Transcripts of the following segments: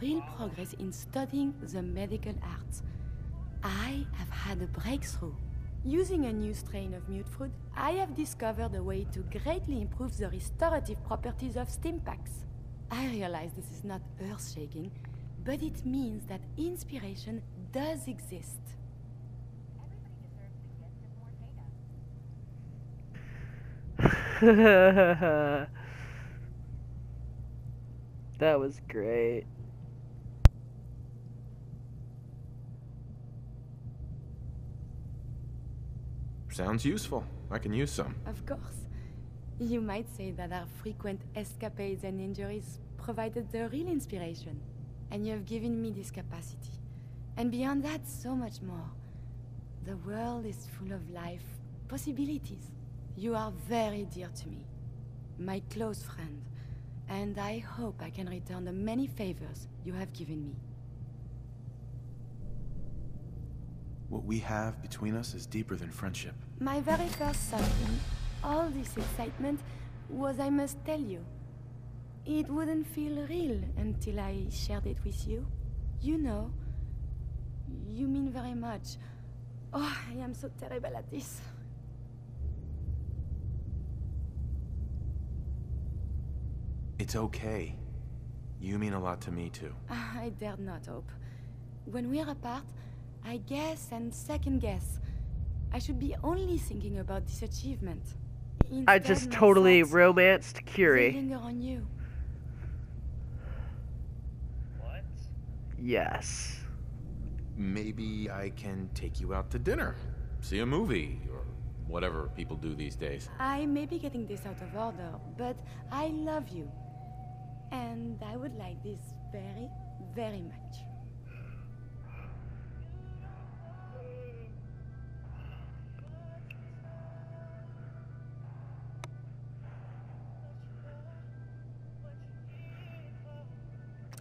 real progress in studying the medical arts. I have had a breakthrough. Using a new strain of mutfruit, I have discovered a way to greatly improve the restorative properties of stimpaks. I realize this is not earth-shaking, but it means that inspiration does exist. that was great. Sounds useful. I can use some. Of course. You might say that our frequent escapades and injuries provided the real inspiration. And you have given me this capacity. And beyond that, so much more. The world is full of life, possibilities. You are very dear to me. My close friend. And I hope I can return the many favors you have given me. What we have between us is deeper than friendship. My very first thought in all this excitement was I must tell you. It wouldn't feel real until I shared it with you. You know, you mean very much. Oh, I am so terrible at this. It's okay. You mean a lot to me, too. Ah, I dared not hope. When we're apart, I guess and second guess. I should be only thinking about this achievement. I just totally thoughts, romanced they Curie. linger on you. What? Yes. Maybe I can take you out to dinner, see a movie, or whatever people do these days. I may be getting this out of order, but I love you. And I would like this very, very much.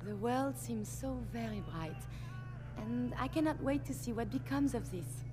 The world seems so very bright, and I cannot wait to see what becomes of this.